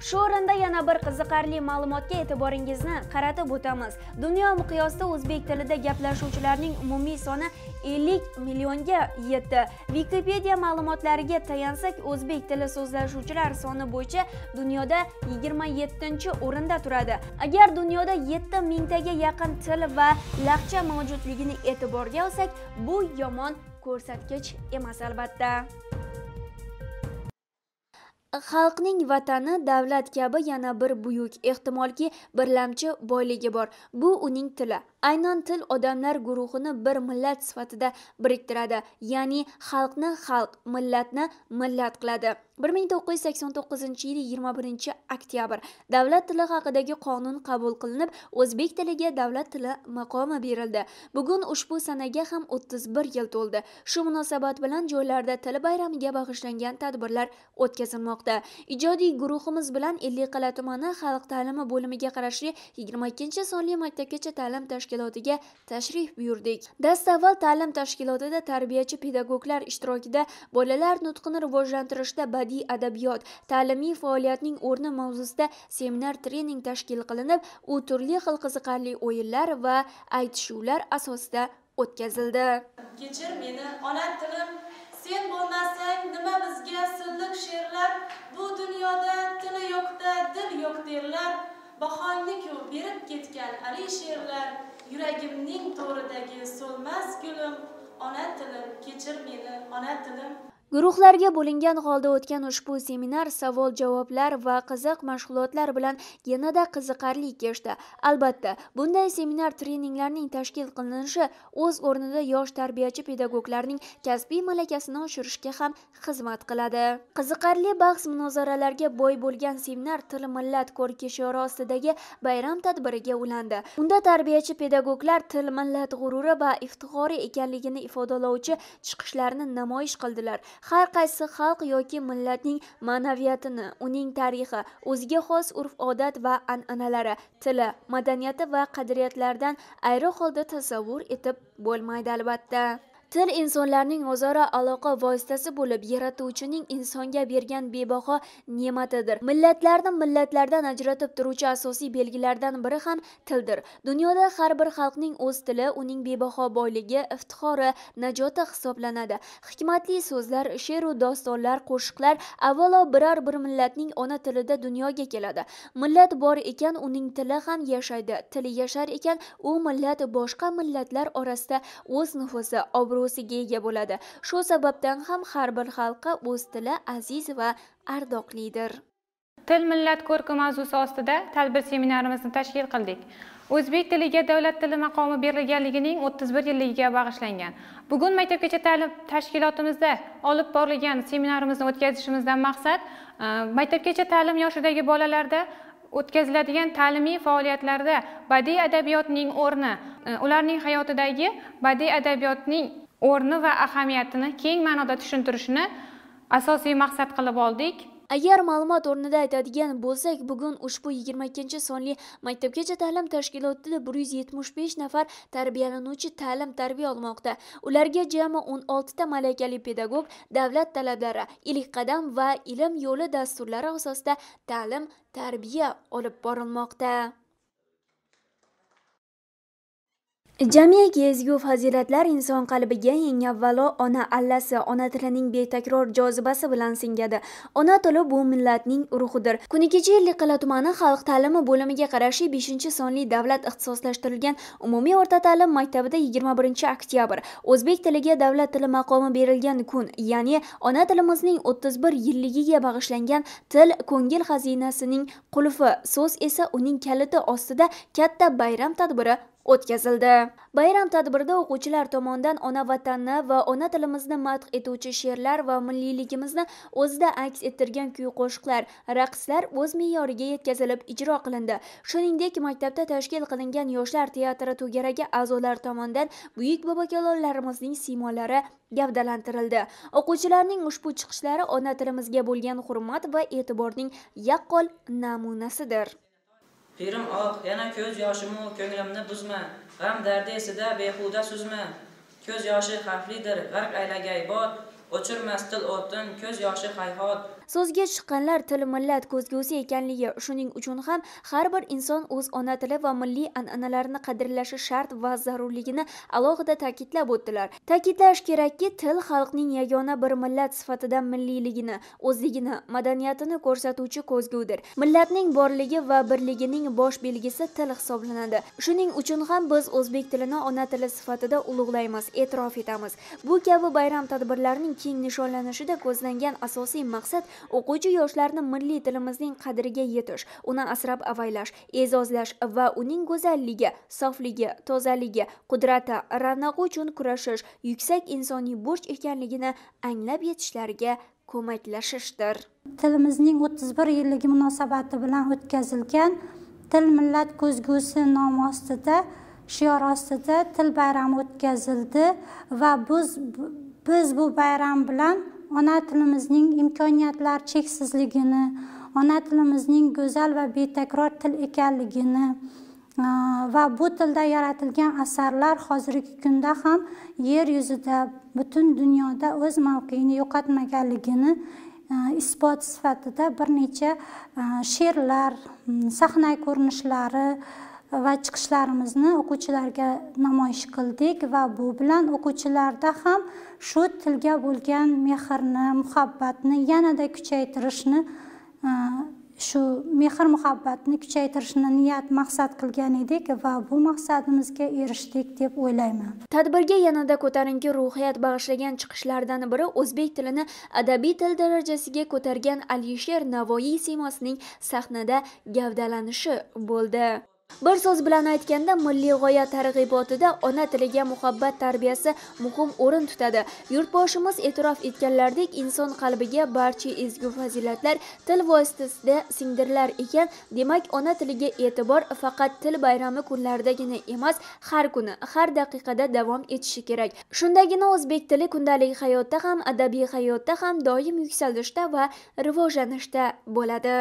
shu o'rinda yana bir qiziqarli ma'lumotga e'tiboringizni qaratib o'tamiz. Dunyo miqyosida o'zbek tilida gaplashuvchilarning umumiy soni 50 millionga yetdi. Wikipedia ma'lumotlariga tayansak o'zbek tili so'zlashuvchilar soni bo'yicha dunyoda 27 o'rinda turadi. Agar dunyoda 7 mingtaga yaqin til va laqcha mavjudligini e'tiborga olsak bu yomon ko'rsatkich emas albatta. Xalqning vatani davlat kabi yana bir buyuk ehtimolki birlamchi boyligi bor. Bu uning tili. Aynan til odamlar guruhini bir millat sifatida biriktiradi. Ya'ni xalqni xalq millatni millat qiladi. 1989 yili 21 oktyabr. Davlat tili haqidagi qonun qabul qilinib o'zbek tiliga davlat tili maqomi berildi. Bugun ushbu sanaga ham 31 yil to'ldi. Shu munosabat bilan joylarda til bayramiga bag'ishlangan tadbirlar o'tkazilmoqda. Ijodiy guruhimiz bilan ellikqal'a tumani xalq ta'limi bo'limiga qarashli 22 sonli maktabgacha ta'lim tashkilotiga tashrif buyurdik. Dastavval ta'lim tashkilotida tarbiyachi pedagoglar ishtirokida bolalar nutqini rivojlantirishda badiiy adabiyot ta'limiy faoliyatning o'rni mavzusida seminar trening tashkil qilinib u turli xil qiziqarli o'yinlar va aytishuvlar asosida o'tkazildi. Kechir meni ona tilim sen bo'lmasang nima bizga silliq she'rlar? Bu dunyoda tili yo'qda dil yo'q derlar. Bahongni-ku berib ketgan alisherlar she'rlar. To'ridagi so'lmas gulim ona tilim kechir meni ona tilim. Guruhlarga bo'lingan holda o'tgan ushbu seminar savol javoblar va qiziq mashg'ulotlar bilan yanada qiziqarli kechdi. Albatta bunday seminar treninglarning tashkil qilinishi o'z o'rnida yosh tarbiyachi pedagoglarning kasbiy malakasini oshirishga ham xizmat qiladi. Qiziqarli bahs munozaralarga boy bo'lgan seminar til millat ko'rki shiori ostidagi bayram tadbiriga ulandi. Unda tarbiyachi pedagoglar til millat g'ururi va iftixori ekanligini ifodalovchi chiqishlarni namoyish qildilar. Har qaysi xalq yoki millatning ma'naviyatini uning tarixi o'ziga xos urf odat va an'analari tili madaniyati va qadriyatlaridan ayri holda tasavvur etib bo'lmaydi albatta. Til insonlarning o'zaro aloqa vositasi bo'lib yaratuvchining insonga bergan bebaho ne'matidir. Millatlarni millatlardan ajratib turuvchi asosiy belgilardan biri ham tildir. Dunyoda har bir xalqning o'z tili uning bebaho boyligi iftixori najoti hisoblanadi. Hikmatli so'zlar she'ru dostonlar qo'shiqlar avvalo biror bir millatning ona tilida dunyoga keladi. Millat bor ekan uning tili ham yashaydi. Tili yashar ekan u millat boshqa millatlar orasida o'z nufuzi obro' obro'siga ega bo'ladi. Shu sababdan ham har bir xalqqa o'z tili aziz va ardoqlidir. Til millat ko'rki mavzusi ostida tadbir seminarimizni tashkil qildik. O'zbek tiliga davlat tili maqomi berilganligining 31 yilligiga bag'ishlangan. Bugun maktabgacha ta'lim tashkilotimizda olib borilgan seminarimizni o'tkazishimizdan maqsad e, maktabgacha ta'lim yoshidagi bolalarda o'tkaziladigan ta'limiy faoliyatlarda badiiy adabiyotning o'rni e, ularning hayotidagi badiiy adabiyotning o'rni va ahamiyatini keng ma'noda tushuntirishni asosiy maqsad qilib oldik. Agar ma'lumot o'rnida aytadigan bo'lsak bugun ushbu 22 sonli maktabgacha ta'lim tashkilotida 175 nafar tarbiyalanuvchi ta'lim tarbiya olmoqda. Ularga jami 16 ta malakali pedagog davlat talablari ilk qadam va ilm yo'li dasturlari asosida ta'lim tarbiya olib borilmoqda. Jamiki ezgu fazilatlar inson qalbiga eng avvalo ona allasi ona tilining betakror jozibasi bilan singadi. Ona tili bu millatning ruhidir kuni kecha ellikqal'a tumani xalq ta'limi bo'limiga qarashli beshinchi sonli davlat ixtisoslashtirilgan umumiy o'rta ta'lim maktabida yigirma birinchi oktyabr o'zbek tiliga davlat tili maqomi berilgan kun ya'ni ona tilimizning o'ttiz bir yilligiga bag'ishlangan til ko'ngil xazinasining qulfi. So'z esa uning kaliti ostida katta bayram tadbiri o'tkazildi. Bayram tadbirida o'quvchilar tomonidan ona vatanni va ona tilimizni madh etuvchi she'rlar va milliyligimizni o'zida aks ettirgan kuy qo'shiqlar raqslar o'z me'yoriga yetkazilib ijro qilindi. Shuningdek maktabda tashkil qilingan yoshlar teatri to'garagi a'zolari tomonidan buyuk bobokalonlarimizning siymolari gavdalantirildi. O'quvchilarning ushbu chiqishlari ona tilimizga bo'lgan hurmat va e'tiborning yaqqol namunasidir. Pirim oq yana ko'z yoshimu ko'nglimni buzma. G'am dardi esida behuda suzma. Ko'z yoshi xavflidir g'arq aylagay bot o'chirmas til o'tin ko'z yoshi hayhot. So'zga chiqqanlar til millat ko'zgusi ekanligi shuning uchun ham har bir inson o'z ona tili va milliy an'analarini qadrlashi shart va zarurligini alohida ta'kidlab o'tdilar. Ta'kidlash kerakki til xalqning yagona bir millat sifatida milliyligini o'zligini madaniyatini ko'rsatuvchi ko'zgudir. Millatning borligi va birligining bosh belgisi til hisoblanadi. Shuning uchun ham biz o'zbek tilini ona tili sifatida ulug'laymiz e'tirof etamiz. Bu kabi bayram tadbirlarining keng nishonlanishida ko'zlangan asosiy maqsad o'quvchi yoshlarni milliy tilimizning qadriga yetish uni asrab avaylash e'zozlash va uning go'zalligi sofligi tozaligi qudrati ravnaqi uchun kurashish yuksak insoniy burch ekanligini anglab yetishlariga ko'maklashishdir. Tilimizning o'ttiz bir yilligi munosabati bilan o'tkazilgan til millat ko'zgusi nomi ostida shior ostida til bayrami o'tkazildi va biz biz bu bayram bilan ona tilimizning imkoniyatlar cheksizligini ona tilimizning go'zal va betakror til ekanligini e, va bu tilda yaratilgan asarlar hozirgi kunda ham yer yuzida butun dunyoda o'z mavqeini yo'qotmaganligini e, isbot sifatida bir necha e, she'rlar sahna ko'rinishlari va chiqishlarimizni o'quvchilarga namoyish qildik va bu bilan o'quvchilarda ham shu tilga bo'lgan mehrni muhabbatni yanada kuchaytirishni e, shu mehr muhabbatni kuchaytirishni niyat maqsad qilgan edik va bu maqsadimizga erishdik deb o'ylayman. Tadbirga yanada ko'tarinki ruhiyat bag'ishlagan chiqishlardan biri o'zbek tilini adabiy til darajasiga ko'targan alisher navoiy siymosining sahnada gavdalanishi bo'ldi. Bir so'z bilan aytganda milliy g'oya targ'ibotida ona tiliga muhabbat tarbiyasi muhim o'rin tutadi. Yurtboshimiz e'tirof etganlaridek inson qalbiga barcha ezgu fazilatlar til vositasida singdirilar ekan. Demak ona tiliga e'tibor faqat til bayrami kunlaridagina emas har kuni har daqiqada davom etishi kerak. Shundagina o'zbek tili kundalik hayotda ham adabiy hayotda ham doim yuksalishda va rivojlanishda bo'ladi.